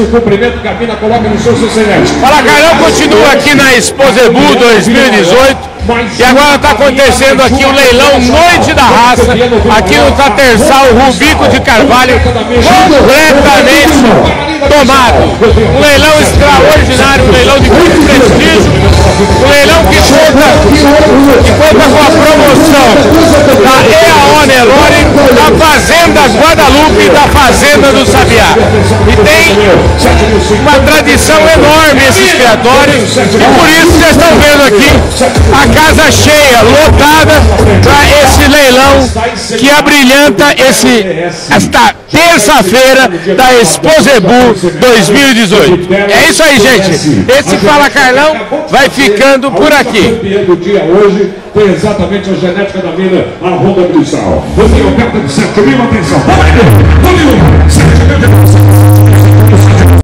o cumprimento que a mina coloca no seu sucedente. Fala Carlão continua aqui na Exposebu 2018 e agora está acontecendo aqui o leilão Noite da Raça, aqui no Tatersal Rubico de Carvalho, completamente tomado. Um leilão extraordinário, Fazenda Guadalupe da Fazenda do Sabiá. E tem uma tradição enorme esses criatórios, e por isso vocês estão vendo aqui a casa cheia, lotada, que abrilhanta esse, esta terça-feira da Exposebu 2018. É isso aí, gente. Esse Fala Carlão vai ficando por aqui. Hoje foi exatamente a genética da mina, a Ronda Cristal. Você oferta de 7 mil, atenção. Vamos vamos aí, 7 mil de